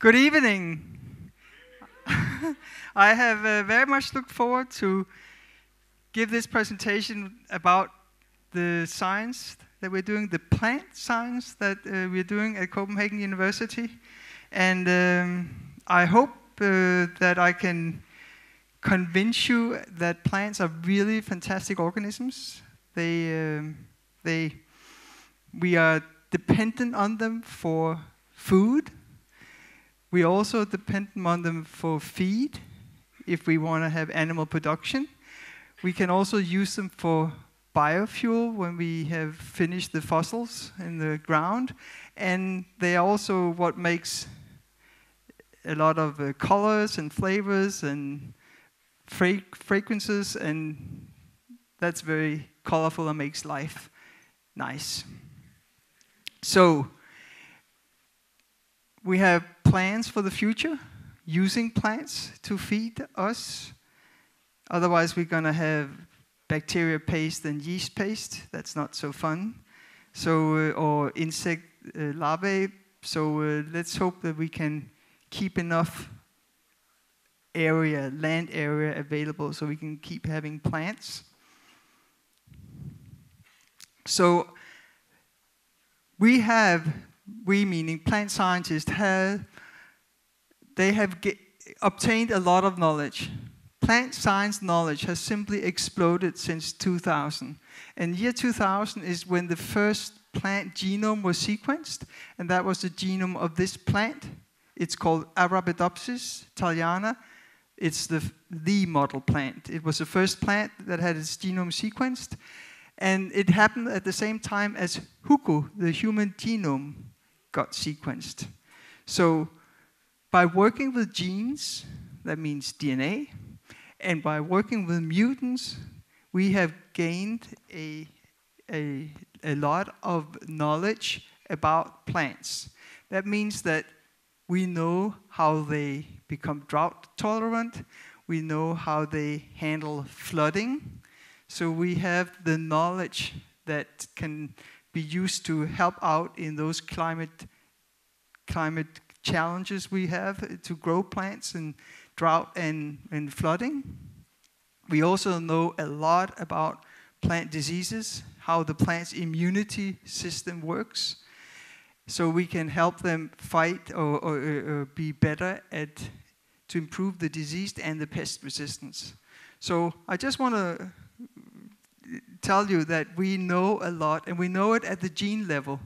Good evening. I have uh, very much looked forward to give this presentation about the science that we're doing, the plant science that uh, we're doing at Copenhagen University. And um, I hope uh, that I can convince you that plants are really fantastic organisms. They, um, they, we are dependent on them for food we also depend on them for feed if we want to have animal production. We can also use them for biofuel when we have finished the fossils in the ground. And they are also what makes a lot of uh, colors and flavors and fra fragrances, and that's very colorful and makes life nice. So, we have plans for the future, using plants to feed us. Otherwise, we're going to have bacteria paste and yeast paste. That's not so fun. So, uh, or insect uh, larvae. So uh, let's hope that we can keep enough area, land area available so we can keep having plants. So we have we meaning plant scientists have they have get, obtained a lot of knowledge. Plant science knowledge has simply exploded since 2000. And year 2000 is when the first plant genome was sequenced, and that was the genome of this plant. It's called Arabidopsis thaliana. It's the, the model plant. It was the first plant that had its genome sequenced, and it happened at the same time as Huku, the human genome got sequenced. So by working with genes, that means DNA, and by working with mutants, we have gained a, a, a lot of knowledge about plants. That means that we know how they become drought tolerant, we know how they handle flooding, so we have the knowledge that can be used to help out in those climate, climate challenges we have to grow plants in drought and, and flooding. We also know a lot about plant diseases, how the plant's immunity system works, so we can help them fight or, or, or be better at to improve the disease and the pest resistance. So I just want to tell you that we know a lot, and we know it at the gene level.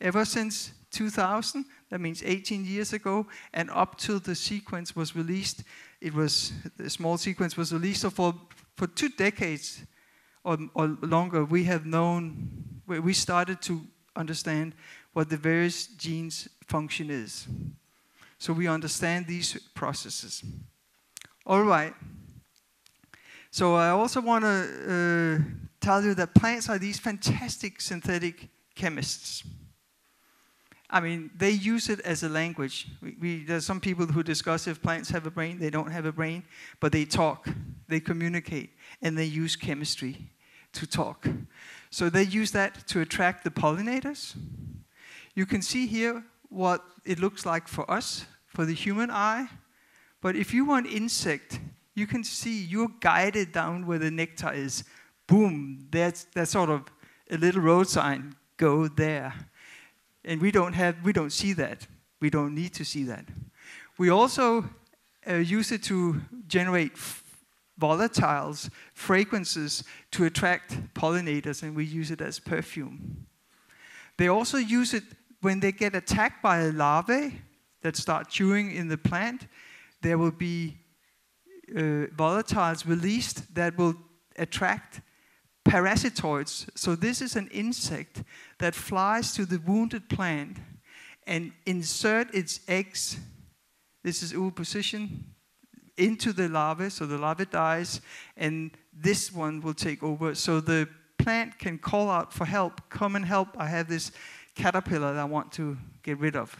Ever since 2000, that means 18 years ago, and up till the sequence was released, it was the small sequence was released. So for for two decades or, or longer, we have known. We started to understand what the various genes' function is. So we understand these processes. All right. So I also want to uh, tell you that plants are these fantastic synthetic chemists. I mean, they use it as a language. We, we, there's some people who discuss if plants have a brain, they don't have a brain, but they talk, they communicate, and they use chemistry to talk. So they use that to attract the pollinators. You can see here what it looks like for us, for the human eye. But if you want insect, you can see you're guided down where the nectar is. Boom, that's, that's sort of a little road sign, go there. And we don't have, we don't see that. We don't need to see that. We also uh, use it to generate volatiles, fragrances to attract pollinators, and we use it as perfume. They also use it when they get attacked by a larvae that start chewing in the plant. There will be uh, volatiles released that will attract parasitoids. So this is an insect that flies to the wounded plant and insert its eggs. This is oviposition into the larvae, so the larvae dies, and this one will take over. So the plant can call out for help. Come and help. I have this caterpillar that I want to get rid of.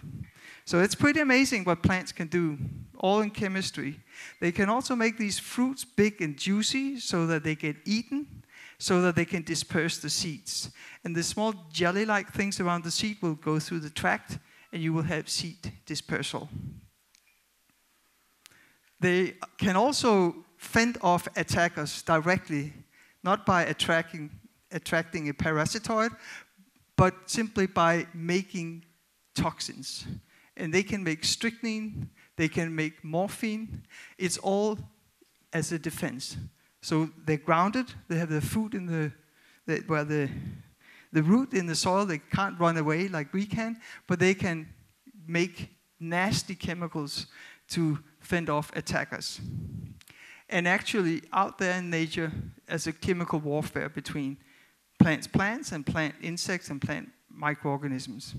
So it's pretty amazing what plants can do, all in chemistry. They can also make these fruits big and juicy so that they get eaten so that they can disperse the seeds. And the small jelly like things around the seed will go through the tract and you will have seed dispersal. They can also fend off attackers directly, not by attracting, attracting a parasitoid, but simply by making toxins. And they can make strychnine, they can make morphine. It's all as a defense. So they're grounded, they have the food in the, the the, the root in the soil, they can't run away like we can, but they can make nasty chemicals to fend off attackers. And actually, out there in nature, as a chemical warfare between plants, plants, and plant insects and plant microorganisms.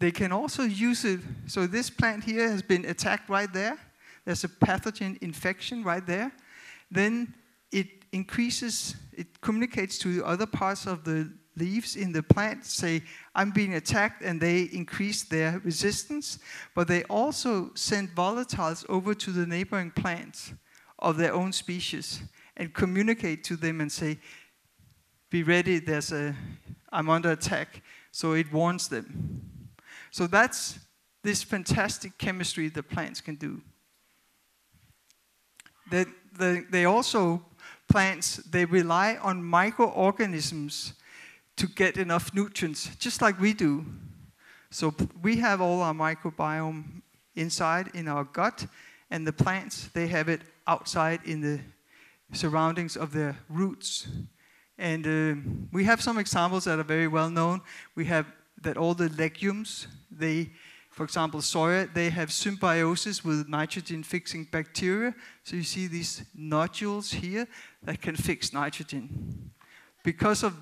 They can also use it. So this plant here has been attacked right there. There's a pathogen infection right there. Then it increases, it communicates to the other parts of the leaves in the plant say, I'm being attacked, and they increase their resistance. But they also send volatiles over to the neighboring plants of their own species and communicate to them and say, Be ready, there's a, I'm under attack. So it warns them. So that's this fantastic chemistry that plants can do. That they, they also, plants, they rely on microorganisms to get enough nutrients, just like we do. So we have all our microbiome inside in our gut, and the plants, they have it outside in the surroundings of their roots. And uh, we have some examples that are very well known. We have that all the legumes, they, for example, soya, they have symbiosis with nitrogen-fixing bacteria. So you see these nodules here that can fix nitrogen. Because of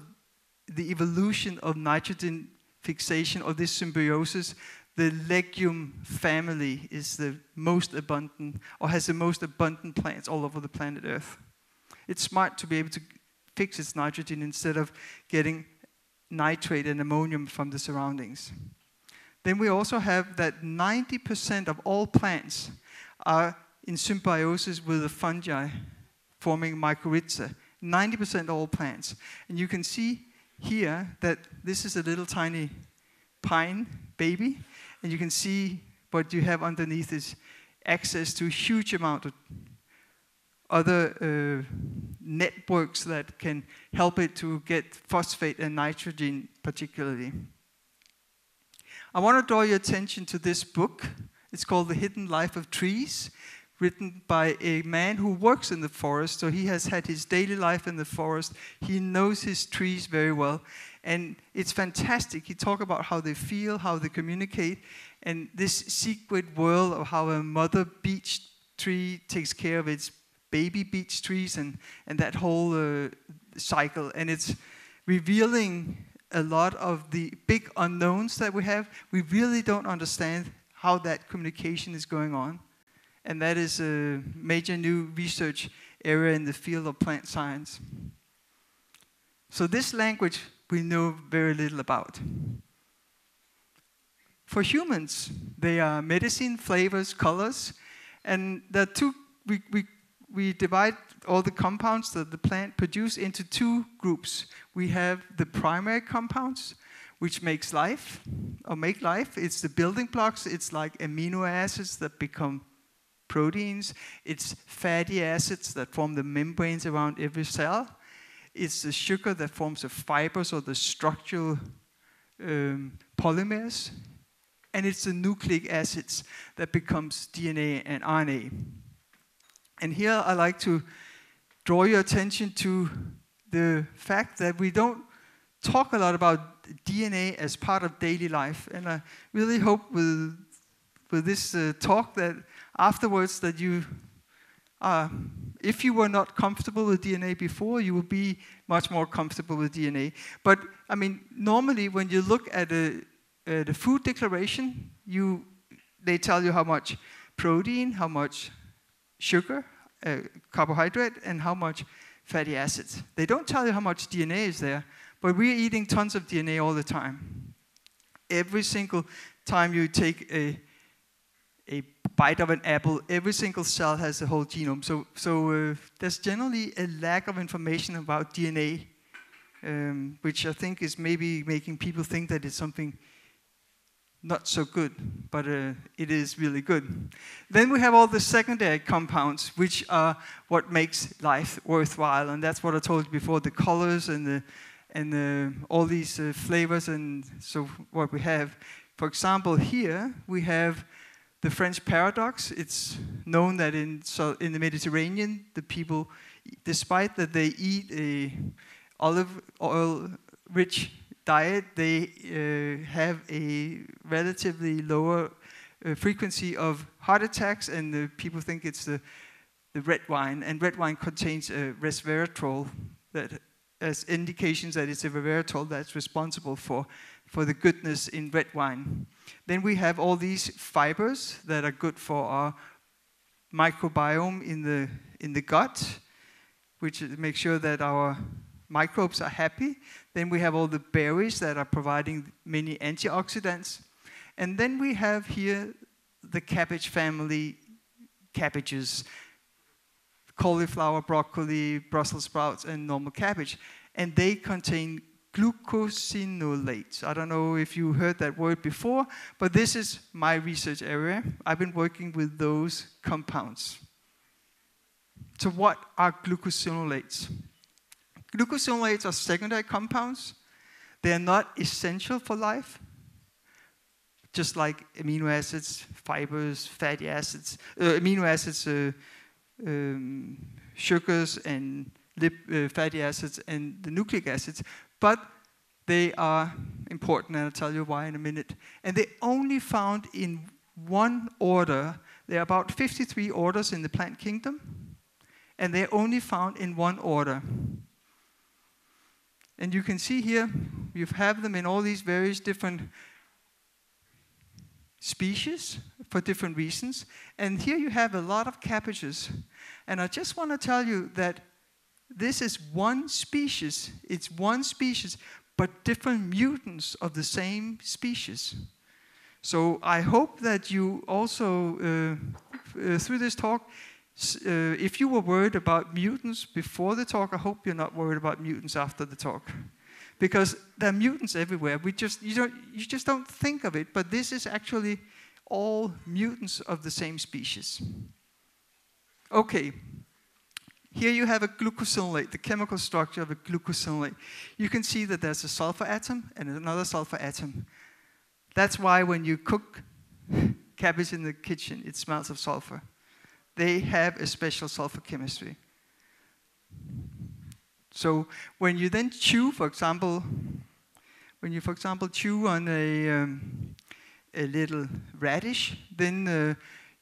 the evolution of nitrogen fixation or this symbiosis, the legume family is the most abundant or has the most abundant plants all over the planet Earth. It's smart to be able to fix its nitrogen instead of getting nitrate and ammonium from the surroundings. Then we also have that 90% of all plants are in symbiosis with the fungi forming mycorrhiza. 90% of all plants. And you can see here that this is a little tiny pine baby, and you can see what you have underneath is access to a huge amount of other uh, networks that can help it to get phosphate and nitrogen particularly. I want to draw your attention to this book. It's called The Hidden Life of Trees written by a man who works in the forest. So he has had his daily life in the forest. He knows his trees very well. And it's fantastic. He talks about how they feel, how they communicate, and this secret world of how a mother beech tree takes care of its baby beech trees and, and that whole uh, cycle. And it's revealing a lot of the big unknowns that we have. We really don't understand how that communication is going on and that is a major new research area in the field of plant science. So this language we know very little about. For humans, they are medicine, flavors, colors, and the two, we, we, we divide all the compounds that the plant produce into two groups. We have the primary compounds, which makes life, or make life. It's the building blocks. It's like amino acids that become proteins, it's fatty acids that form the membranes around every cell, it's the sugar that forms the fibers or the structural um, polymers, and it's the nucleic acids that becomes DNA and RNA. And here I like to draw your attention to the fact that we don't talk a lot about DNA as part of daily life. And I really hope with, with this uh, talk that afterwards that you, uh, if you were not comfortable with DNA before, you will be much more comfortable with DNA. But I mean, normally when you look at a, the food declaration, you, they tell you how much protein, how much sugar, uh, carbohydrate, and how much fatty acids. They don't tell you how much DNA is there, but we're eating tons of DNA all the time. Every single time you take a, a bite of an apple, every single cell has a whole genome. So, so uh, there's generally a lack of information about DNA, um, which I think is maybe making people think that it's something not so good, but uh, it is really good. Then we have all the secondary compounds, which are what makes life worthwhile, and that's what I told you before: the colors and the and the, all these uh, flavors and so what we have. For example, here we have the French paradox. It's known that in so in the Mediterranean, the people, despite that they eat a olive oil rich diet, they uh, have a relatively lower uh, frequency of heart attacks, and people think it's the, the red wine. And red wine contains resveratrol, that as indications that it's a resveratrol that's responsible for, for the goodness in red wine. Then we have all these fibers that are good for our microbiome in the, in the gut, which makes sure that our microbes are happy. Then we have all the berries that are providing many antioxidants. And then we have here the cabbage family cabbages cauliflower, broccoli, Brussels sprouts, and normal cabbage. And they contain glucosinolates. I don't know if you heard that word before, but this is my research area. I've been working with those compounds. So, what are glucosinolates? Glucosinolates are secondary compounds. They are not essential for life, just like amino acids, fibers, fatty acids, uh, amino acids, uh, um, sugars, and lip, uh, fatty acids, and the nucleic acids. But they are important, and I'll tell you why in a minute. And they are only found in one order. There are about 53 orders in the plant kingdom, and they're only found in one order. And you can see here, you have them in all these various different species for different reasons. And here you have a lot of cabbages. And I just want to tell you that this is one species. It's one species, but different mutants of the same species. So I hope that you also, uh, uh, through this talk, uh, if you were worried about mutants before the talk, I hope you're not worried about mutants after the talk. Because there are mutants everywhere. We just, you, don't, you just don't think of it, but this is actually all mutants of the same species. Okay, here you have a glucosinolate, the chemical structure of a glucosinolate. You can see that there's a sulfur atom and another sulfur atom. That's why when you cook cabbage in the kitchen, it smells of sulfur they have a special sulfur chemistry. So when you then chew, for example, when you, for example, chew on a, um, a little radish, then uh,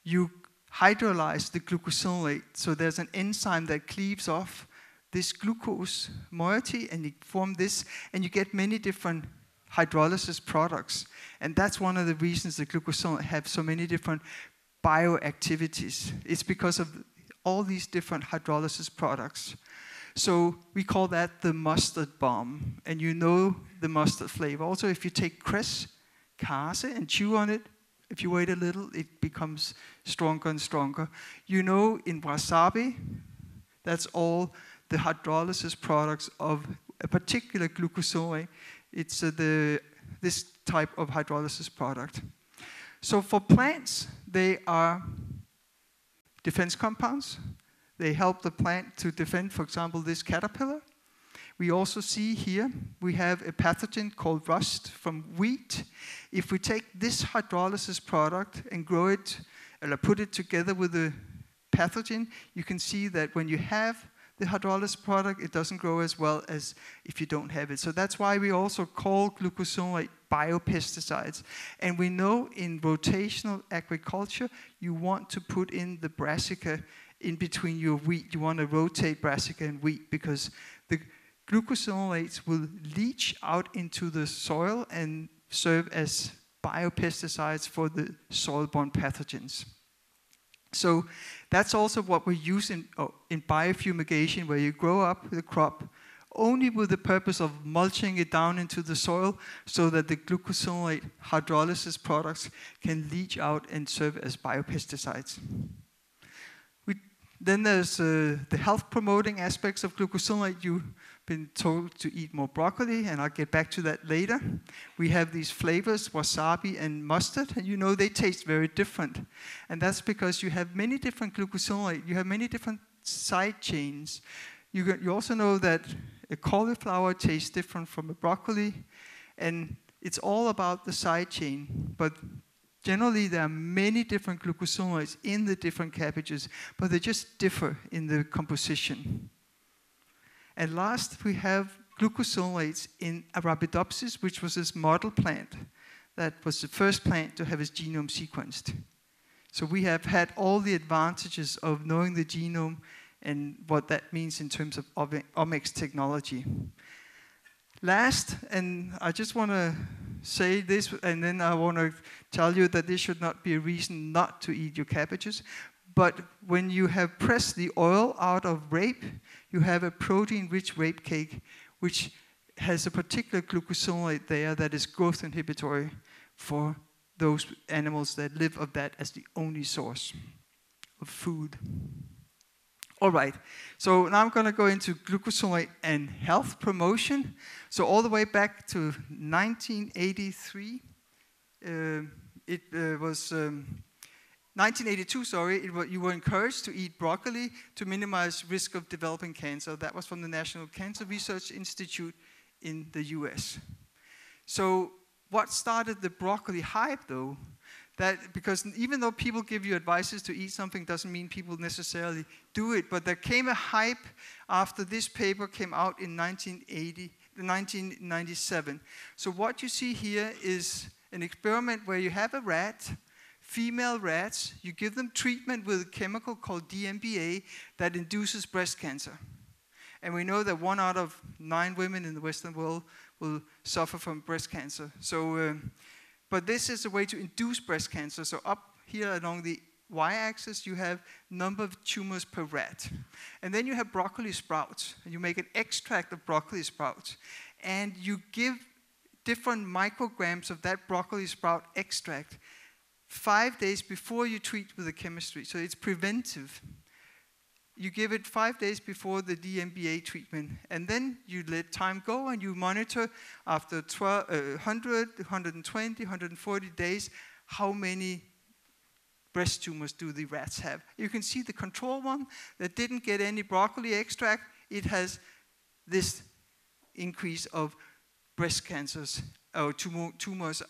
you hydrolyze the glucosinolate. So there's an enzyme that cleaves off this glucose moiety and you form this, and you get many different hydrolysis products. And that's one of the reasons the glucosinolate have so many different bioactivities. It's because of all these different hydrolysis products. So we call that the mustard bomb. And you know the mustard flavor. Also, if you take cress, kase, and chew on it, if you wait a little, it becomes stronger and stronger. You know in wasabi, that's all the hydrolysis products of a particular glucosinolate. It's uh, the, this type of hydrolysis product. So for plants, they are defense compounds. They help the plant to defend, for example, this caterpillar. We also see here, we have a pathogen called rust from wheat. If we take this hydrolysis product and grow it, or put it together with the pathogen, you can see that when you have the hydrolysis product, it doesn't grow as well as if you don't have it. So that's why we also call glucosinolate biopesticides. And we know in rotational agriculture, you want to put in the brassica in between your wheat. You want to rotate brassica and wheat because the glucosinolates will leach out into the soil and serve as biopesticides for the soil-borne pathogens. So that's also what we use in, oh, in biofumigation, where you grow up the crop only with the purpose of mulching it down into the soil so that the glucosinolate hydrolysis products can leach out and serve as biopesticides. We, Then there's uh, the health promoting aspects of glucosinolate. You've been told to eat more broccoli, and I'll get back to that later. We have these flavors, wasabi and mustard, and you know they taste very different. And that's because you have many different glucosinolate, you have many different side chains. You, you also know that a cauliflower tastes different from a broccoli, and it's all about the side chain. But generally, there are many different glucosinolates in the different cabbages, but they just differ in the composition. And last, we have glucosinolates in Arabidopsis, which was this model plant that was the first plant to have its genome sequenced. So we have had all the advantages of knowing the genome and what that means in terms of omics technology. Last, and I just want to say this, and then I want to tell you that this should not be a reason not to eat your cabbages. But when you have pressed the oil out of rape, you have a protein-rich rape cake, which has a particular glucosinolate there that is growth inhibitory for those animals that live of that as the only source of food. All right, so now I'm going to go into glucosinolate and health promotion. So all the way back to 1983, uh, it uh, was um, 1982, sorry, you were encouraged to eat broccoli to minimize risk of developing cancer. That was from the National Cancer Research Institute in the US. So what started the broccoli hype though? That because even though people give you advices to eat something doesn't mean people necessarily do it. But there came a hype after this paper came out in 1980, 1997. So what you see here is an experiment where you have a rat female rats, you give them treatment with a chemical called DMBA that induces breast cancer. And we know that one out of nine women in the Western world will suffer from breast cancer. So, um, but this is a way to induce breast cancer. So up here along the y-axis, you have number of tumors per rat. And then you have broccoli sprouts. And you make an extract of broccoli sprouts. And you give different micrograms of that broccoli sprout extract five days before you treat with the chemistry. So it's preventive. You give it five days before the DMBA treatment, and then you let time go and you monitor after 12, uh, 100, 120, 140 days how many breast tumors do the rats have. You can see the control one that didn't get any broccoli extract, it has this increase of breast cancers or tumor, tumors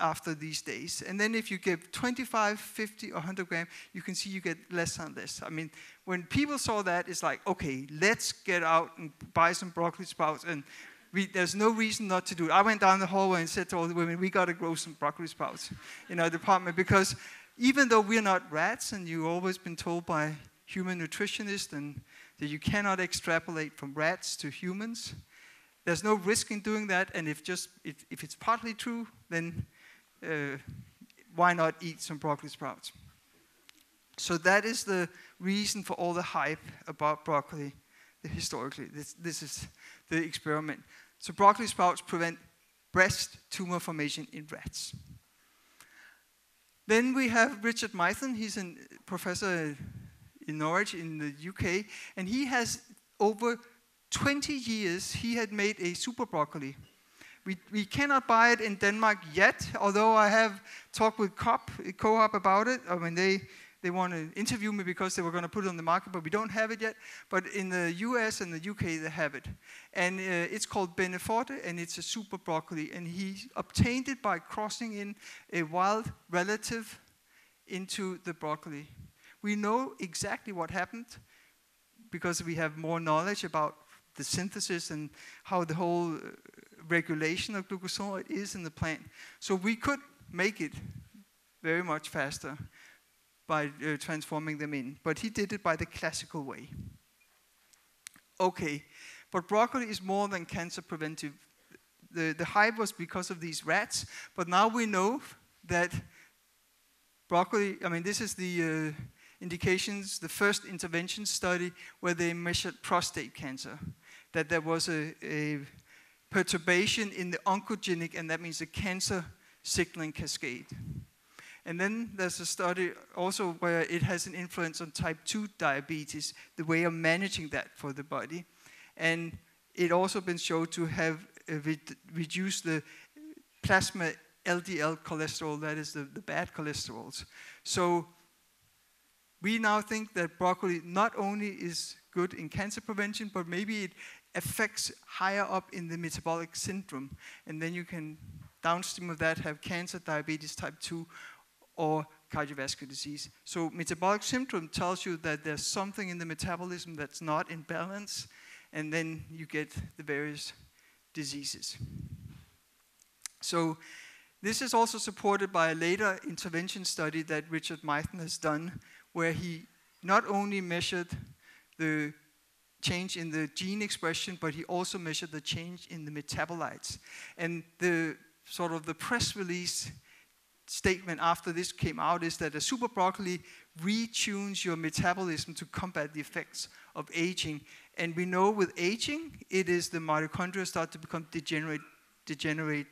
after these days. And then if you give 25, 50, or 100 grams, you can see you get less and less. I mean, when people saw that, it's like, okay, let's get out and buy some broccoli sprouts. And we, there's no reason not to do it. I went down the hallway and said to all the women, we got to grow some broccoli sprouts in our department because even though we're not rats and you've always been told by human nutritionists and that you cannot extrapolate from rats to humans, there's no risk in doing that. And if just if, if it's partly true, then uh, why not eat some broccoli sprouts? So that is the reason for all the hype about broccoli historically. This, this is the experiment. So broccoli sprouts prevent breast tumor formation in rats. Then we have Richard Mithen. He's a professor in Norwich in the UK, and he has over 20 years, he had made a super broccoli we, we cannot buy it in Denmark yet, although I have talked with COP, Co-op about it. I mean, they, they want to interview me because they were going to put it on the market, but we don't have it yet. But in the US and the UK, they have it. And uh, it's called Beneforte, and it's a super broccoli. And he obtained it by crossing in a wild relative into the broccoli. We know exactly what happened because we have more knowledge about the synthesis and how the whole uh, regulation of glucosinolate is in the plant. So we could make it very much faster by uh, transforming them in. But he did it by the classical way. Okay, but broccoli is more than cancer preventive. The, the hype was because of these rats, but now we know that broccoli, I mean, this is the uh, indications, the first intervention study where they measured prostate cancer, that there was a, a perturbation in the oncogenic, and that means the cancer signaling cascade. And then there's a study also where it has an influence on type 2 diabetes, the way of managing that for the body. And it also been shown to have uh, reduced the plasma LDL cholesterol, that is the, the bad cholesterols. So we now think that broccoli not only is good in cancer prevention, but maybe it affects higher up in the metabolic syndrome. And then you can, downstream of that, have cancer, diabetes type 2, or cardiovascular disease. So metabolic syndrome tells you that there's something in the metabolism that's not in balance, and then you get the various diseases. So this is also supported by a later intervention study that Richard Mithen has done, where he not only measured the change in the gene expression, but he also measured the change in the metabolites. And the sort of the press release statement after this came out is that a super broccoli retunes your metabolism to combat the effects of aging. And we know with aging, it is the mitochondria start to become degenerate, degenerate,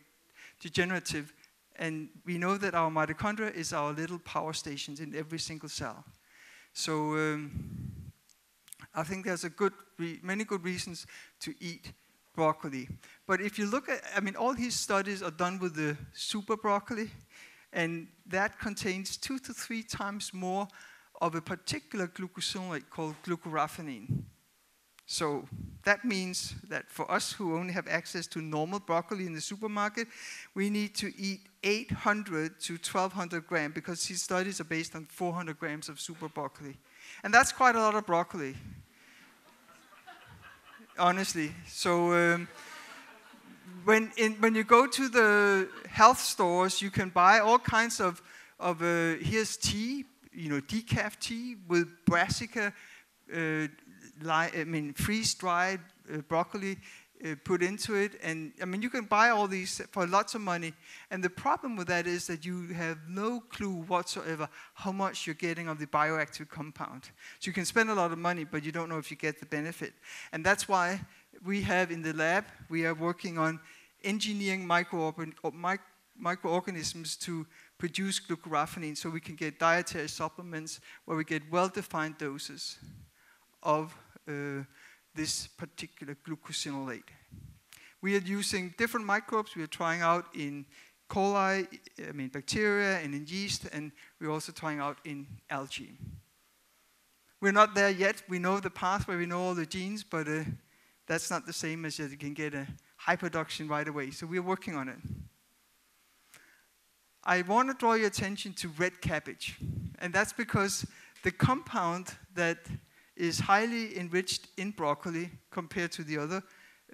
degenerative. And we know that our mitochondria is our little power stations in every single cell. So um, I think there's a good many good reasons to eat broccoli. But if you look at, I mean, all his studies are done with the super broccoli and that contains two to three times more of a particular glucosinolate called glucoraphanin. So that means that for us who only have access to normal broccoli in the supermarket, we need to eat 800 to 1200 grams because his studies are based on 400 grams of super broccoli. And that's quite a lot of broccoli, honestly. So um, when, in, when you go to the health stores, you can buy all kinds of, of uh, here's tea, you know, decaf tea with brassica, uh, I mean, freeze-dried uh, broccoli uh, put into it. And I mean, you can buy all these for lots of money. And the problem with that is that you have no clue whatsoever how much you're getting of the bioactive compound. So you can spend a lot of money, but you don't know if you get the benefit. And that's why we have in the lab, we are working on engineering microorganisms to produce glucoraphanin so we can get dietary supplements where we get well-defined doses of uh, this particular glucosinolate. We are using different microbes we are trying out in coli, I mean bacteria and in yeast, and we're also trying out in algae. We're not there yet. We know the pathway, we know all the genes, but uh, that's not the same as you can get a high production right away. So we're working on it. I want to draw your attention to red cabbage. And that's because the compound that is highly enriched in broccoli compared to the other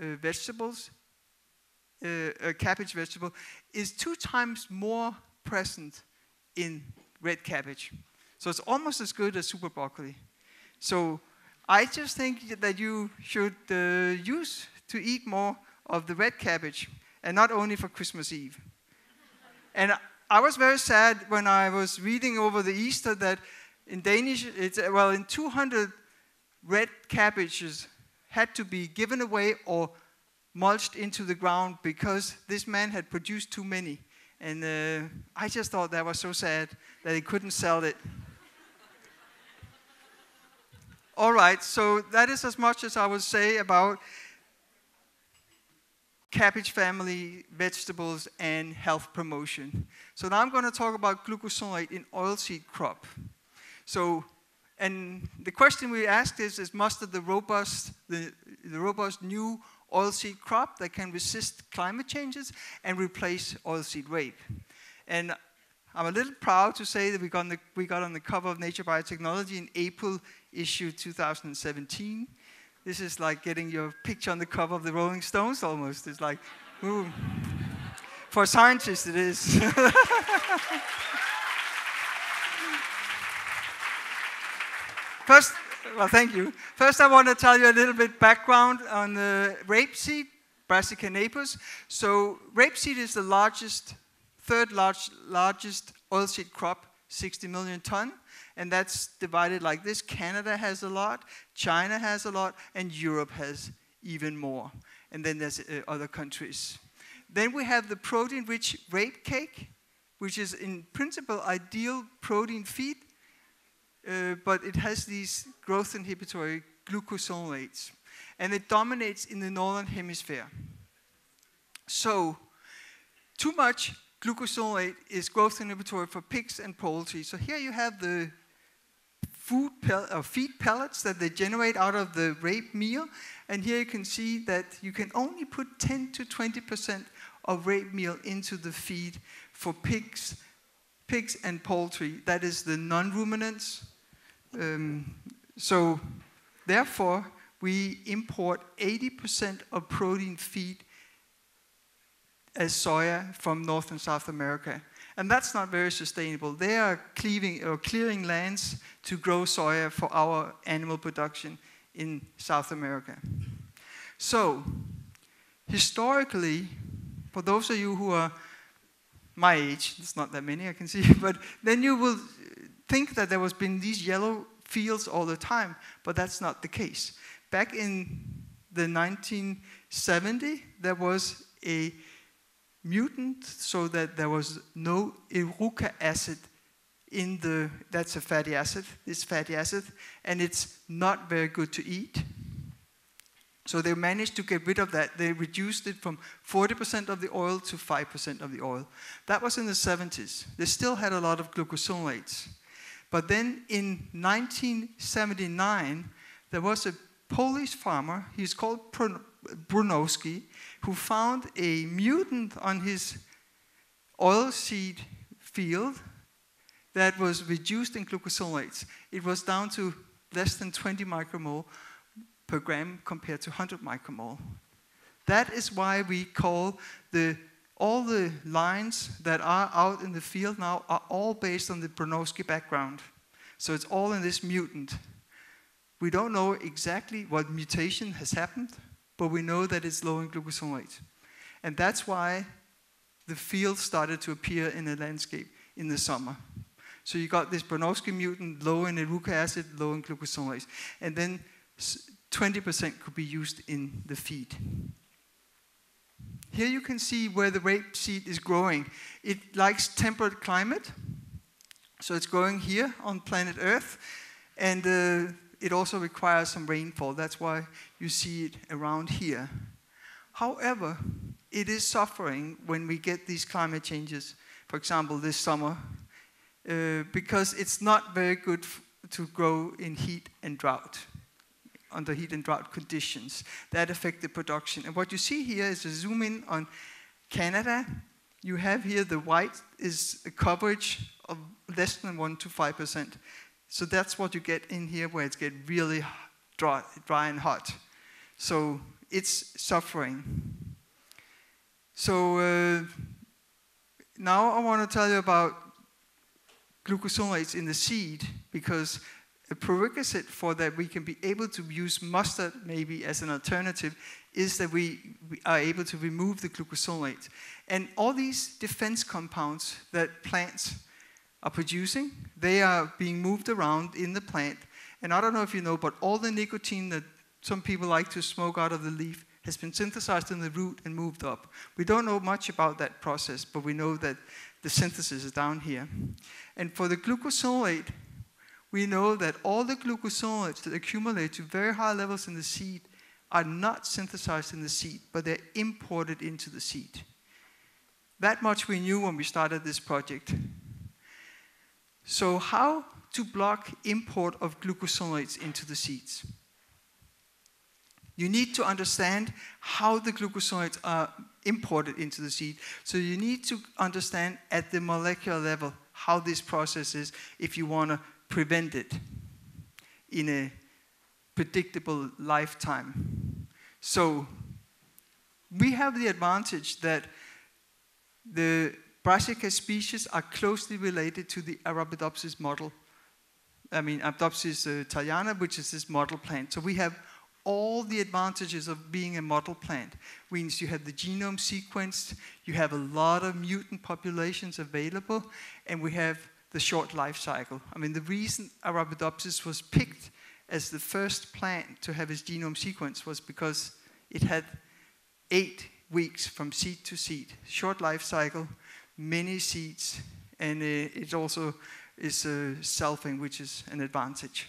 uh, vegetables, uh, a cabbage vegetable, is two times more present in red cabbage. So it's almost as good as super broccoli. So I just think that you should uh, use to eat more of the red cabbage, and not only for Christmas Eve. and I was very sad when I was reading over the Easter that in Danish, well, in 200 red cabbages had to be given away or mulched into the ground because this man had produced too many. And uh, I just thought that was so sad that he couldn't sell it. All right, so that is as much as I would say about cabbage family, vegetables, and health promotion. So now I'm going to talk about glucosinolate in oilseed crop. So, and the question we asked is, is mustard the robust, the, the robust new oilseed crop that can resist climate changes and replace oilseed rape? And I'm a little proud to say that we got, on the, we got on the cover of Nature Biotechnology in April issue 2017. This is like getting your picture on the cover of the Rolling Stones almost. It's like, ooh. For scientists, it is. First, well, thank you. First, I want to tell you a little bit background on the rapeseed, Brassica napus. So, rapeseed is the largest third large, largest oilseed crop, 60 million ton, and that's divided like this. Canada has a lot, China has a lot, and Europe has even more. And then there's uh, other countries. Then we have the protein-rich rape cake, which is in principle ideal protein feed, uh, but it has these growth inhibitory glucosinolates. And it dominates in the northern hemisphere. So, too much glucosinolate is growth inhibitory for pigs and poultry. So here you have the food or feed pellets that they generate out of the rape meal. And here you can see that you can only put 10 to 20% of rape meal into the feed for pigs, pigs and poultry. That is the non-ruminants. Um, so therefore, we import 80% of protein feed as soya from North and South America. And that's not very sustainable. They are cleaving or clearing lands to grow soya for our animal production in South America. So, historically, for those of you who are my age, it's not that many I can see, but then you will think that there was been these yellow fields all the time, but that's not the case. Back in the 1970, there was a mutant so that there was no eruca acid in the, that's a fatty acid, this fatty acid, and it's not very good to eat. So they managed to get rid of that. They reduced it from 40% of the oil to 5% of the oil. That was in the 70s. They still had a lot of glucosinolates. But then in 1979, there was a Polish farmer, he's called Bronowski, who found a mutant on his oilseed field that was reduced in glucosinolates. It was down to less than 20 micromole per gram compared to 100 micromole. That is why we call the all the lines that are out in the field now are all based on the Bronowski background. So it's all in this mutant. We don't know exactly what mutation has happened, but we know that it's low in glucosinolates. And that's why the field started to appear in the landscape in the summer. So you got this Bronowski mutant, low in eruca acid, low in glucosinolates. And then 20% could be used in the feed. Here you can see where the rapeseed is growing. It likes temperate climate, so it's growing here on planet Earth, and uh, it also requires some rainfall. That's why you see it around here. However, it is suffering when we get these climate changes, for example, this summer, uh, because it's not very good to grow in heat and drought under heat and drought conditions that affect the production. And what you see here is a zoom in on Canada. You have here the white is a coverage of less than 1 to 5%. So that's what you get in here where it's get really dry, dry and hot. So it's suffering. So uh, now I want to tell you about glucosinolates in the seed because a prerequisite for that we can be able to use mustard maybe as an alternative is that we, are able to remove the glucosinolates. And all these defense compounds that plants are producing, they are being moved around in the plant. And I don't know if you know, but all the nicotine that some people like to smoke out of the leaf has been synthesized in the root and moved up. We don't know much about that process, but we know that the synthesis is down here. And for the glucosinolate, we know that all the glucosinolates that accumulate to very high levels in the seed are not synthesized in the seed, but they're imported into the seed. That much we knew when we started this project. So, how to block import of glucosinolates into the seeds? You need to understand how the glucosinolates are imported into the seed. So, you need to understand at the molecular level how this process is if you want to prevent it in a predictable lifetime. So we have the advantage that the Brassica species are closely related to the Arabidopsis model. I mean, Arabidopsis uh, thaliana, which is this model plant. So we have all the advantages of being a model plant. Means you have the genome sequenced, you have a lot of mutant populations available, and we have the short life cycle. I mean, the reason Arabidopsis was picked as the first plant to have its genome sequenced was because it had eight weeks from seed to seed, short life cycle, many seeds, and uh, it also is selfing, which is an advantage.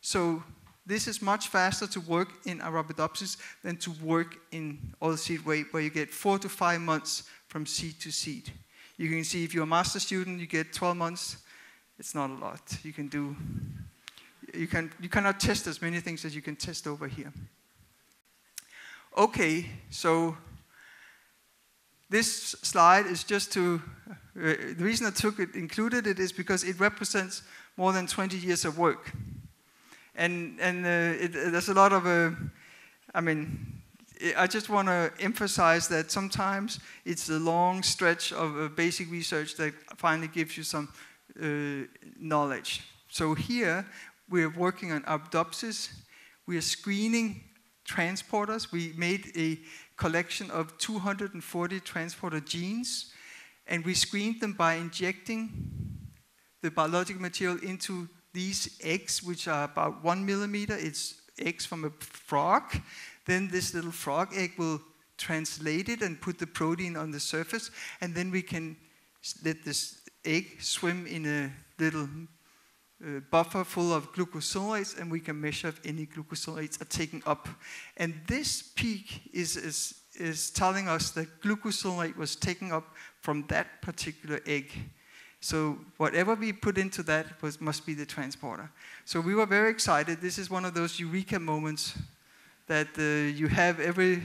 So this is much faster to work in Arabidopsis than to work in oilseed rape, where you get four to five months from seed to seed. You can see if you're a master student, you get 12 months. It's not a lot. You can do, you, can, you cannot test as many things as you can test over here. Okay, so this slide is just to, uh, the reason I took it, included it is because it represents more than 20 years of work. And, and uh, it, there's a lot of, uh, I mean, I just want to emphasize that sometimes it's a long stretch of uh, basic research that finally gives you some uh, Uh, knowledge. So here we're working on Arabidopsis. We are screening transporters. We made a collection of 240 transporter genes, and we screened them by injecting the biological material into these eggs, which are about one millimeter. It's eggs from a frog. Then this little frog egg will translate it and put the protein on the surface, and then we can let this egg swim in a little uh, buffer full of glucosinolates, and we can measure if any glucosinolates are taken up. And this peak is, is, is telling us that glucosinolate was taken up from that particular egg. So whatever we put into that was, must be the transporter. So we were very excited. This is one of those eureka moments that uh, you have every,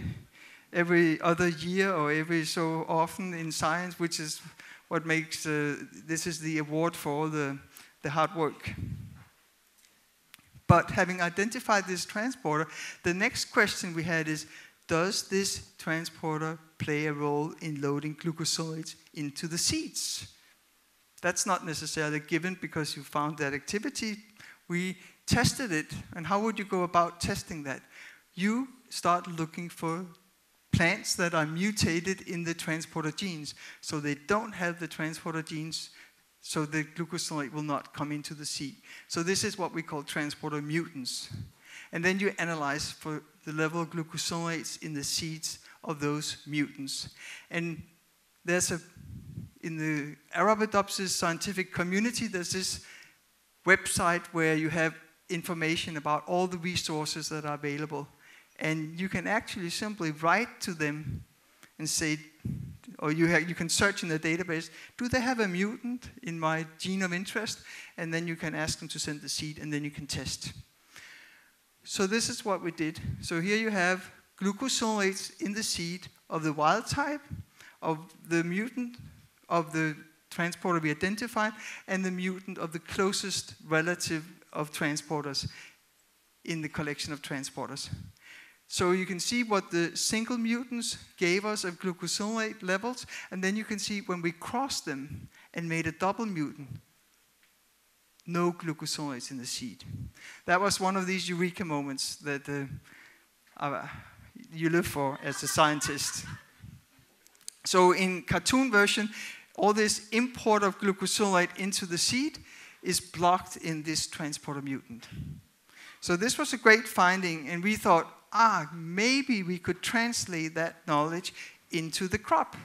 every other year or every so often in science, which is what makes uh, this is the award for all the, the hard work. But having identified this transporter, the next question we had is, does this transporter play a role in loading glucosinolates into the seeds? That's not necessarily given because you found that activity. We tested it, and how would you go about testing that? You start looking for plants that are mutated in the transporter genes. So they don't have the transporter genes, so the glucosinolate will not come into the seed. So this is what we call transporter mutants. And then you analyze for the level of glucosinolates in the seeds of those mutants. And there's a in the Arabidopsis scientific community, there's this website where you have information about all the resources that are available. And you can actually simply write to them and say, or you, have, you can search in the database, do they have a mutant in my gene of interest? And then you can ask them to send the seed, and then you can test. So this is what we did. So here you have glucosinolates in the seed of the wild type, of the mutant of the transporter we identified and the mutant of the closest relative of transporters in the collection of transporters. So you can see what the single mutants gave us of glucosinolate levels, and then you can see when we crossed them and made a double mutant, no glucosinolates in the seed. That was one of these eureka moments that uh, uh, you live for as a scientist. So in cartoon version, all this import of glucosinolate into the seed is blocked in this transporter mutant. So this was a great finding, and we thought, ah, maybe we could translate that knowledge into the crop.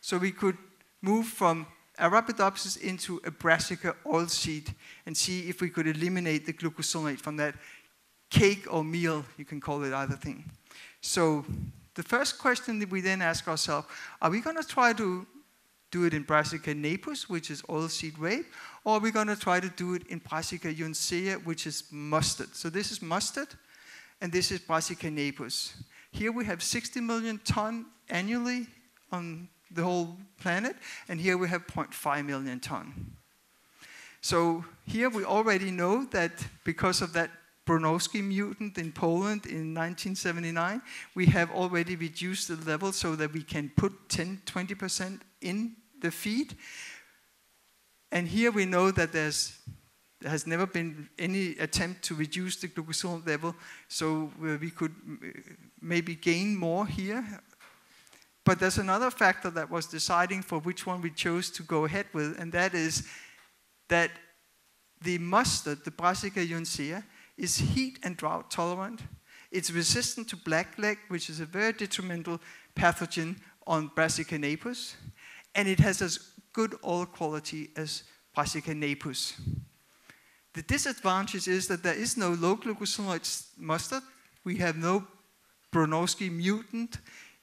So we could move from Arabidopsis into a brassica oilseed and see if we could eliminate the glucosinolate from that cake or meal, you can call it either thing. So the first question that we then ask ourselves, are we going to try to do it in Brassica napus, which is oilseed rape, or are we're going to try to do it in Brassica juncea, which is mustard. So this is mustard, and this is Brassica napus. Here we have 60 million ton annually on the whole planet, and here we have 0.5 million ton. So here we already know that because of that Bronowski mutant in Poland in 1979, we have already reduced the level so that we can put 10, 20% in the feed. And here we know that there's, there has never been any attempt to reduce the glucosinol level, so uh, we could maybe gain more here. But there's another factor that was deciding for which one we chose to go ahead with, and that is that the mustard, the Brassica juncea, is heat and drought tolerant. It's resistant to blackleg, which is a very detrimental pathogen on Brassica napus and it has as good oil quality as Brassica napus. The disadvantage is that there is no low glucosinolates mustard. We have no Bronowski mutant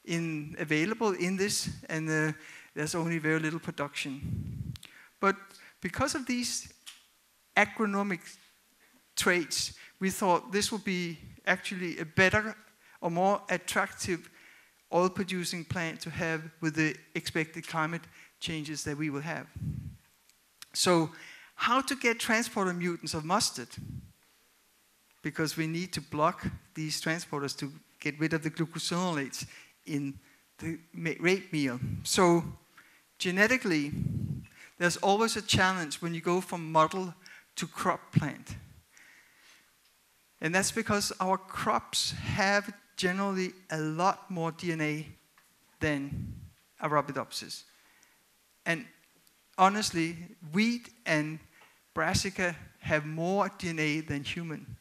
in, available in this, and uh, there's only very little production. But because of these agronomic traits, we thought this would be actually a better or more attractive oil producing plant to have with the expected climate changes that we will have. So, how to get transporter mutants of mustard? Because we need to block these transporters to get rid of the glucosinolates in the rape meal. So, genetically, there's always a challenge when you go from model to crop plant. And that's because our crops have generally a lot more DNA than Arabidopsis. And honestly, wheat and brassica have more DNA than human.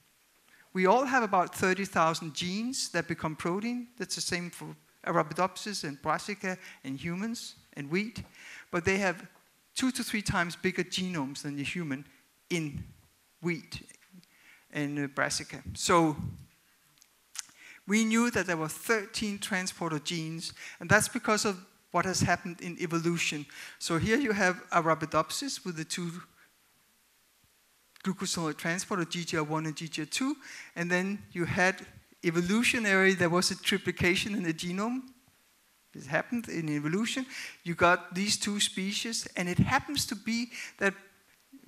We all have about 30,000 genes that become protein. That's the same for Arabidopsis and brassica and humans and wheat. But they have two to three times bigger genomes than the human in wheat and uh, brassica. So we knew that there were 13 transporter genes, and that's because of what has happened in evolution. So here you have Arabidopsis with the two glucosinolate transporter, GTR1 and GTR2, and then you had evolutionary, there was a triplication in the genome. It happened in evolution. You got these two species, and it happens to be that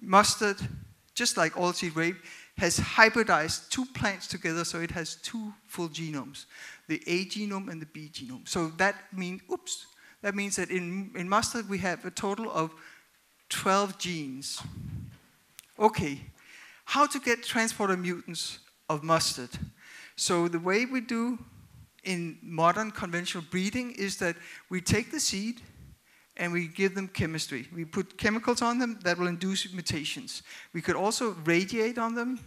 mustard, just like oilseed rape, has hybridized two plants together so it has two full genomes the A genome and the B genome. So that means, oops, that means that in, in mustard we have a total of 12 genes. Okay, how to get transporter mutants of mustard? So the way we do in modern conventional breeding is that we take the seed and we give them chemistry. We put chemicals on them that will induce mutations. We could also radiate on them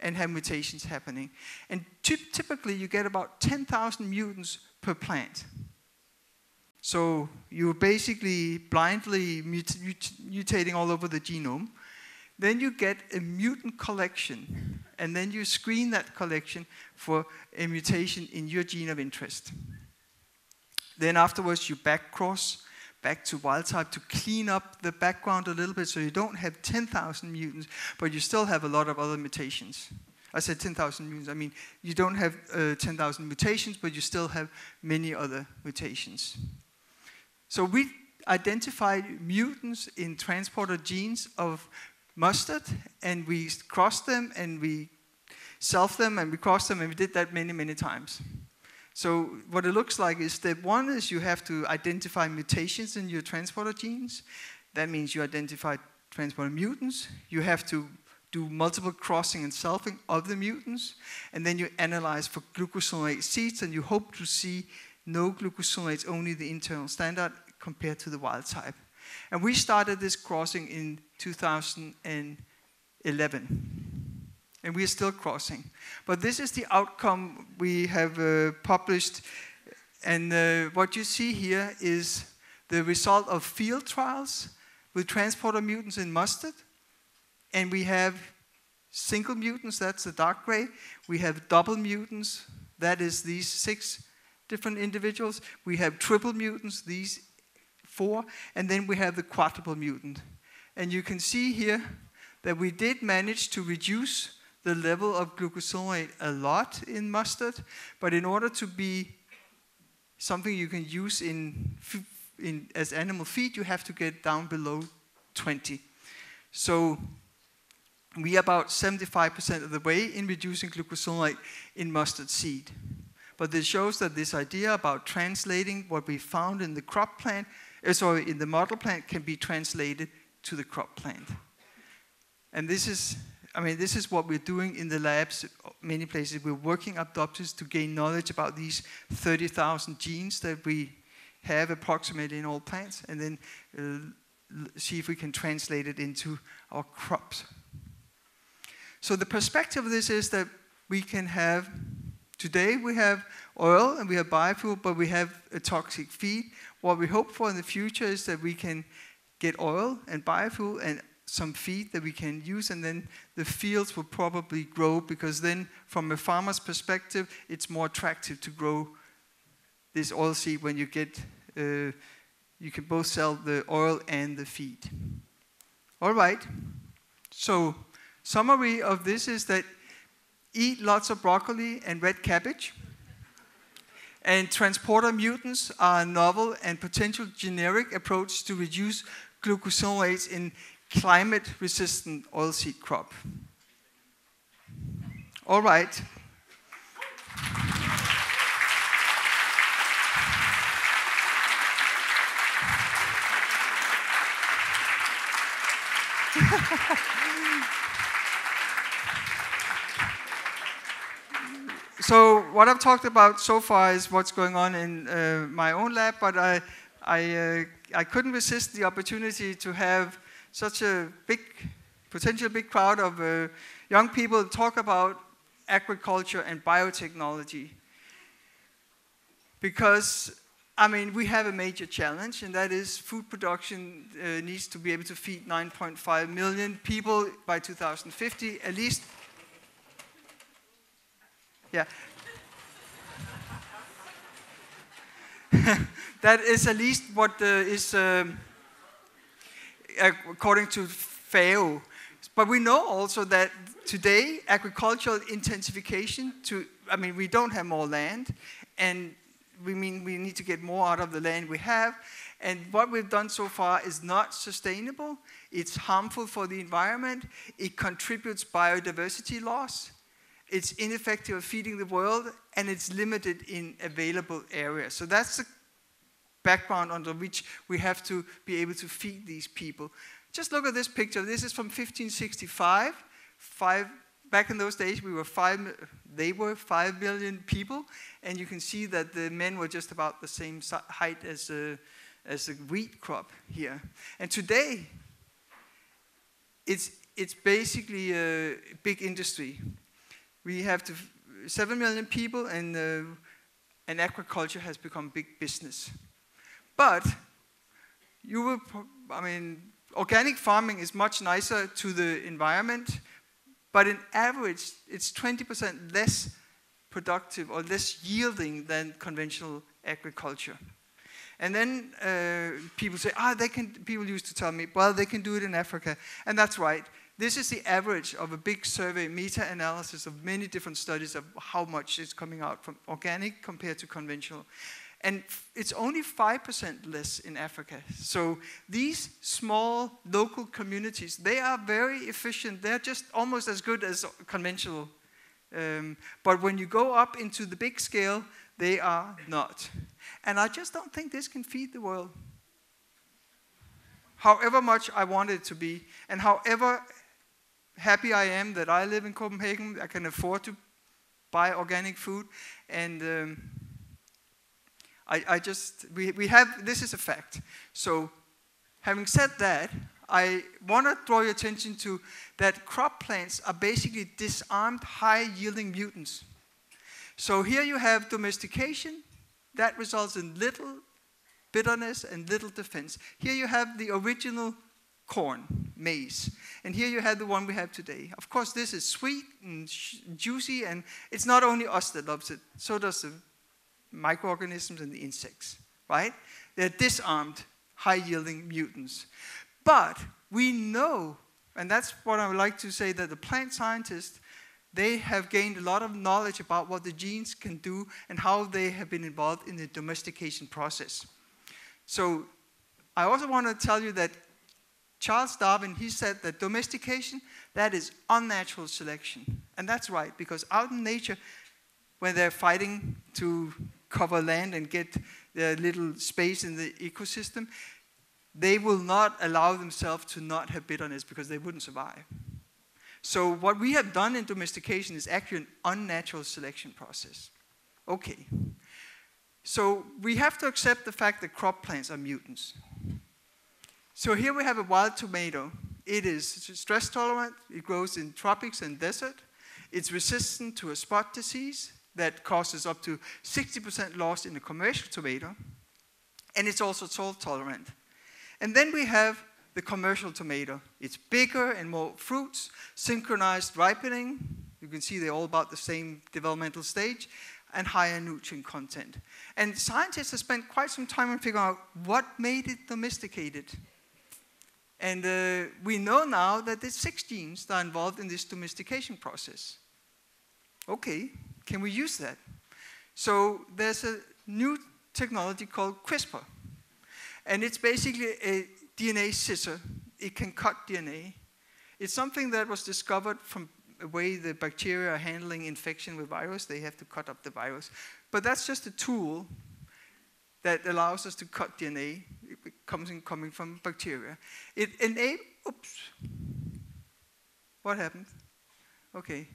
and have mutations happening. And typically you get about 10,000 mutants per plant. So you're basically blindly mut mut mutating all over the genome. Then you get a mutant collection, and then you screen that collection for a mutation in your gene of interest. Then afterwards, you backcross back to wild type to clean up the background a little bit so you don't have 10,000 mutants, but you still have a lot of other mutations. I said 10,000 mutants. I mean, you don't have uh, 10,000 mutations, but you still have many other mutations. So we identified mutants in transporter genes of mustard, and we crossed them, and we self them, and we crossed them, and we did that many, many times. So what it looks like is step one is you have to identify mutations in your transporter genes. That means you identify transporter mutants. You have to do multiple crossing and selfing of the mutants. And then you analyze for glucosinolate seeds, and you hope to see no glucosinolates, only the internal standard compared to the wild type. And we started this crossing in 2011 and we are still crossing. But this is the outcome we have uh, published. And uh, what you see here is the result of field trials with transporter mutants in mustard. And we have single mutants, that's the dark gray. We have double mutants, that is these six different individuals. We have triple mutants, these four. And then we have the quadruple mutant. And you can see here that we did manage to reduce the level of glucosinolate a lot in mustard, but in order to be something you can use in, in as animal feed, you have to get down below 20. So we are about 75% of the way in reducing glucosinolate in mustard seed. But this shows that this idea about translating what we found in the crop plant, sorry, in the model plant can be translated to the crop plant. And this is I mean, this is what we're doing in the labs, many places. We're working Arabidopsis to gain knowledge about these 30,000 genes that we have approximately in all plants, and then uh, see if we can translate it into our crops. So the perspective of this is that we can have, today we have oil and we have biofuel, but we have a toxic feed. What we hope for in the future is that we can get oil and biofuel and some feed that we can use, and then the fields will probably grow because then, from a farmer's perspective, it's more attractive to grow this oil seed when you get, uh, you can both sell the oil and the feed. All right. So, summary of this is that eat lots of broccoli and red cabbage. And transporter mutants are a novel and potential generic approach to reduce glucosinolates in climate-resistant oilseed crop. All right. so what I've talked about so far is what's going on in uh, my own lab, but I, I, uh, I couldn't resist the opportunity to have such a big, potential big crowd of uh, young people talk about agriculture and biotechnology. Because, I mean, we have a major challenge, and that is food production uh, needs to be able to feed 9.5 million people by 2050, at least. Yeah. that is at least what uh, is. Um, according to FAO. But we know also that today agricultural intensification to I mean we don't have more land and we mean we need to get more out of the land we have and what we've done so far is not sustainable it's harmful for the environment it contributes biodiversity loss it's ineffective at feeding the world and it's limited in available areas so that's the background under which we have to be able to feed these people. Just look at this picture. This is from 1565. Five, back in those days, we were five, they were five million people, and you can see that the men were just about the same height as a, as wheat crop here. And today, it's, it's basically a big industry. We have to, 7 million people, and, uh, and agriculture has become big business. But you will, I mean, organic farming is much nicer to the environment, but in average, it's 20% less productive or less yielding than conventional agriculture. And then uh, people say, ah, they can, people used to tell me, well, they can do it in Africa. And that's right. This is the average of a big survey, meta-analysis of many different studies of how much is coming out from organic compared to conventional. And it's only 5% less in Africa. So these small local communities, they are very efficient. They're just almost as good as conventional. Um, but when you go up into the big scale, they are not. And I just don't think this can feed the world. However much I want it to be, and however happy I am that I live in Copenhagen, I can afford to buy organic food, and um, I, I just, we, we have, this is a fact. So, having said that, I want to draw your attention to that crop plants are basically disarmed high yielding mutants. So here you have domestication that results in little bitterness and little defense. Here you have the original corn, maize. And here you have the one we have today. Of course, this is sweet and juicy, and it's not only us that loves it, so does the microorganisms and the insects, right? They're disarmed, high yielding mutants. But we know, and that's what I would like to say, that the plant scientists, they have gained a lot of knowledge about what the genes can do and how they have been involved in the domestication process. So I also want to tell you that Charles Darwin, he said that domestication, that is unnatural selection. And that's right, because out in nature, when they're fighting to cover land and get their little space in the ecosystem, they will not allow themselves to not have bitterness because they wouldn't survive. So what we have done in domestication is actually an unnatural selection process. Okay. So we have to accept the fact that crop plants are mutants. So here we have a wild tomato. It is stress tolerant. It grows in tropics and desert. It's resistant to a spot disease that causes up to 60% loss in a commercial tomato. And it's also salt tolerant. And then we have the commercial tomato. It's bigger and more fruits, synchronized ripening. You can see they're all about the same developmental stage and higher nutrient content. And scientists have spent quite some time on figuring out what made it domesticated. And uh, we know now that there's six genes that are involved in this domestication process. Okay, can we use that? So there's a new technology called CRISPR. And it's basically a DNA scissor. It can cut DNA. It's something that was discovered from the way the bacteria are handling infection with virus. They have to cut up the virus. But that's just a tool that allows us to cut DNA. It comes in coming from bacteria. It enables, oops. What happened? Okay.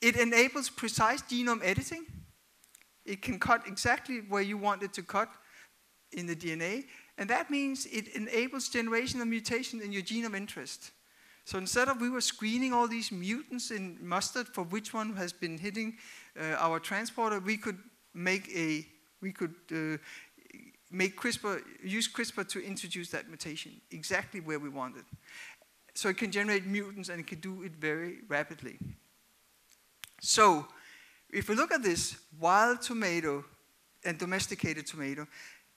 It enables precise genome editing. It can cut exactly where you want it to cut in the DNA, and that means it enables generation of mutation in your genome interest. So instead of we were screening all these mutants in mustard for which one has been hitting uh, our transporter, we could make a we could uh, make CRISPR use CRISPR to introduce that mutation exactly where we want it. So it can generate mutants and it can do it very rapidly. So if we look at this wild tomato and domesticated tomato,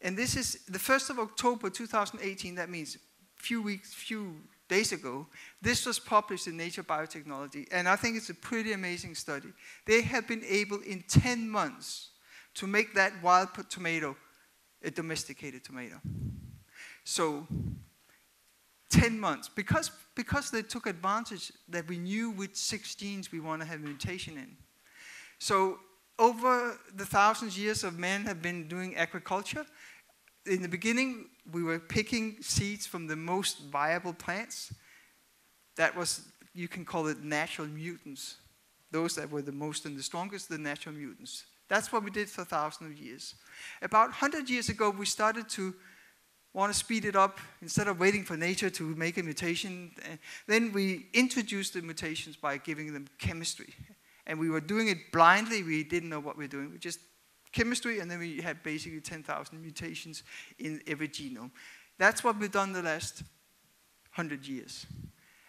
and this is the 1st of October 2018, that means a few weeks, few days ago, this was published in Nature Biotechnology, and I think it's a pretty amazing study. They have been able in 10 months to make that wild tomato a domesticated tomato. So, 10 months, because, because they took advantage that we knew which six genes we want to have mutation in. So, over the thousands years of men have been doing agriculture, in the beginning, we were picking seeds from the most viable plants. That was, you can call it natural mutants. Those that were the most and the strongest, the natural mutants. That's what we did for thousands of years. About 100 years ago, we started to want to speed it up instead of waiting for nature to make a mutation. Eh, then we introduced the mutations by giving them chemistry. And we were doing it blindly. We didn't know what we were doing. We just chemistry, and then we had basically 10,000 mutations in every genome. That's what we've done the last 100 years.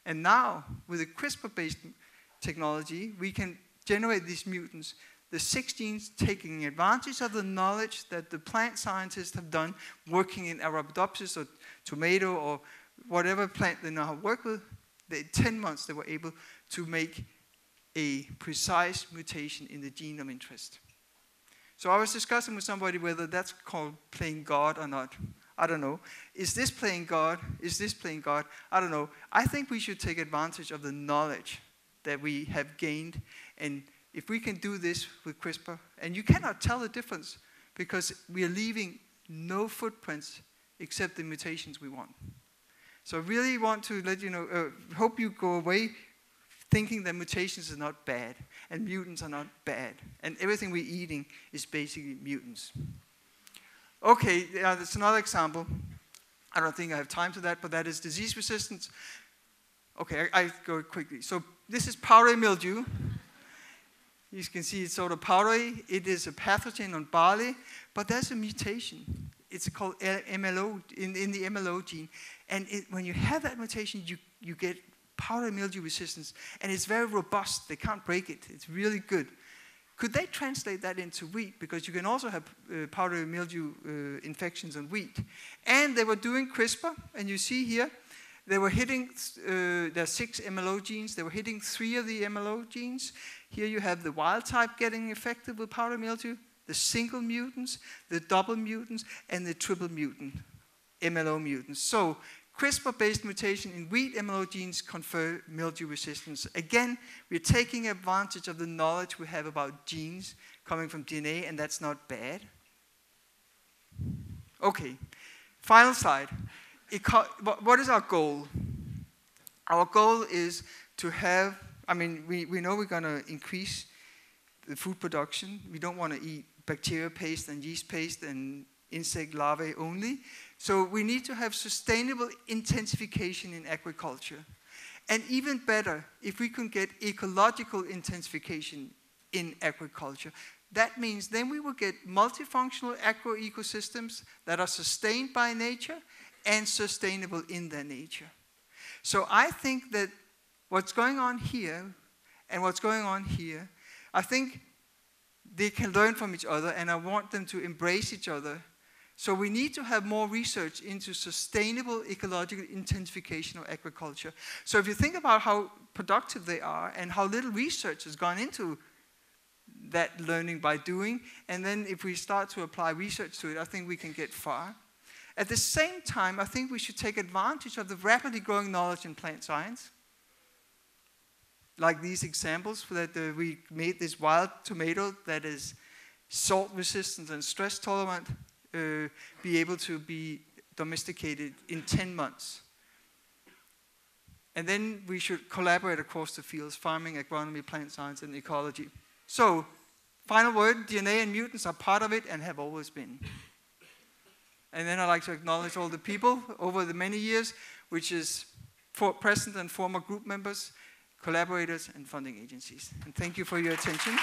And now, with a CRISPR-based technology, we can generate these mutants, the six genes taking advantage of the knowledge that the plant scientists have done working in Arabidopsis or tomato or whatever plant they know how to work with. In 10 months, they were able to make a precise mutation in the gene of interest. So I was discussing with somebody whether that's called playing God or not. I don't know. Is this playing God? Is this playing God? I don't know. I think we should take advantage of the knowledge that we have gained. And if we can do this with CRISPR, and you cannot tell the difference because we are leaving no footprints except the mutations we want. So I really want to let you know, uh, hope you go away thinking that mutations are not bad and mutants are not bad. And everything we're eating is basically mutants. Okay, yeah, that's another example. I don't think I have time for that, but that is disease resistance. Okay, I, I go quickly. So this is powdery mildew. You can see it's sort of powdery. It is a pathogen on barley, but there's a mutation. It's called MLO in, in the MLO gene. And it, when you have that mutation, you, you get powdery mildew resistance, and it's very robust. They can't break it. It's really good. Could they translate that into wheat? Because you can also have uh, powdery mildew uh, infections on wheat. And they were doing CRISPR, and you see here, they were hitting, uh, there are six MLO genes, they were hitting three of the MLO genes. Here you have the wild type getting affected with powdery mildew, the single mutants, the double mutants, and the triple mutant, MLO mutants. So CRISPR-based mutation in wheat MLO genes confer mildew resistance. Again, we're taking advantage of the knowledge we have about genes coming from DNA, and that's not bad. Okay, final slide. what is our goal? Our goal is to have, I mean, we, we know we're going to increase the food production. We don't want to eat bacteria paste and yeast paste and insect larvae only. So we need to have sustainable intensification in agriculture. And even better, if we can get ecological intensification in agriculture, that means then we will get multifunctional agro-ecosystems that are sustained by nature and sustainable in their nature. So I think that what's going on here and what's going on here, I think they can learn from each other, and I want them to embrace each other. So we need to have more research into sustainable ecological intensification of agriculture. So if you think about how productive they are and how little research has gone into that learning by doing, and then if we start to apply research to it, I think we can get far. At the same time, I think we should take advantage of the rapidly growing knowledge in plant science like these examples that uh, we made this wild tomato that is salt resistant and stress tolerant uh, be able to be domesticated in 10 months. And then we should collaborate across the fields, farming, agronomy, plant science, and ecology. So, final word, DNA and mutants are part of it and have always been. And then I'd like to acknowledge all the people over the many years, which is for present and former group members, collaborators, and funding agencies. And thank you for your attention.